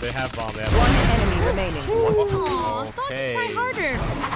They have bomb. They have One enemy remaining. Aw, thought to try harder.